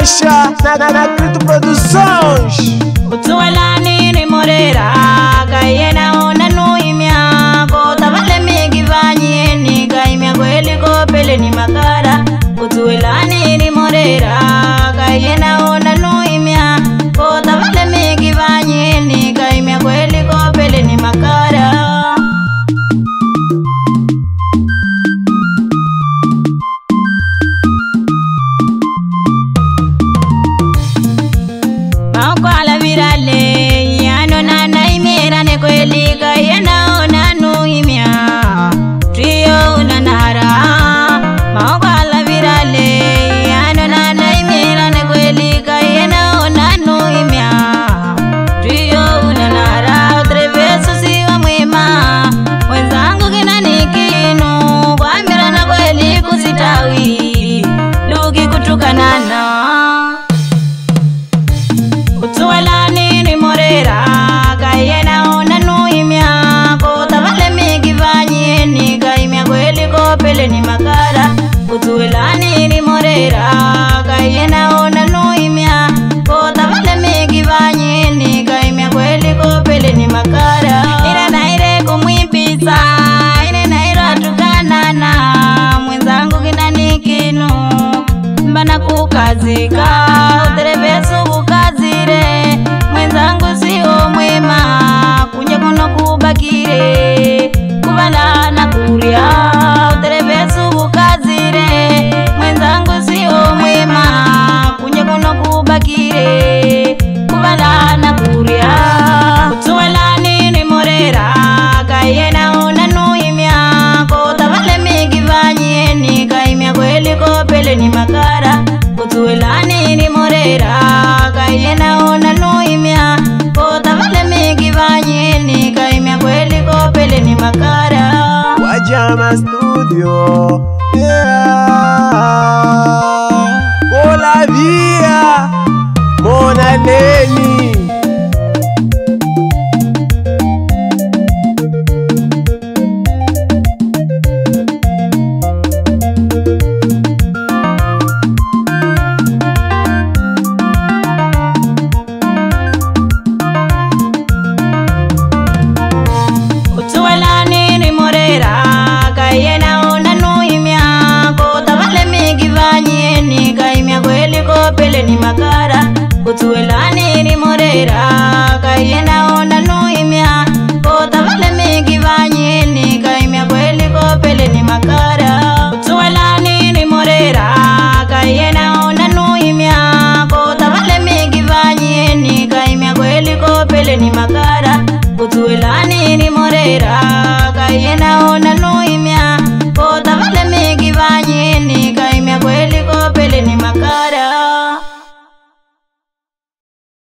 Aisha, na na na ni makara kutuwelani rimorera kayenaona nuimya kota valemeki vanyeni kaimya kweli kopele ni makara ile naile kumwipisa ile nairatukanana mwenzangu kinanikinu mbana kukazika kwete ni makara kutuwelani ni morera kaiyena ona nuimya kota vale mingi vanyini kaimya kweli kopele ni makara wajama studio yeah. kopele ni makara kutuwelani ni morera kaiyena ona nuimya kota vale mingi vanyini kaimya kweli kopele ni makara kutuwelani ni morera kaiyena ona nuimya kota vale mingi vanyini kaimya kweli kopele ni makara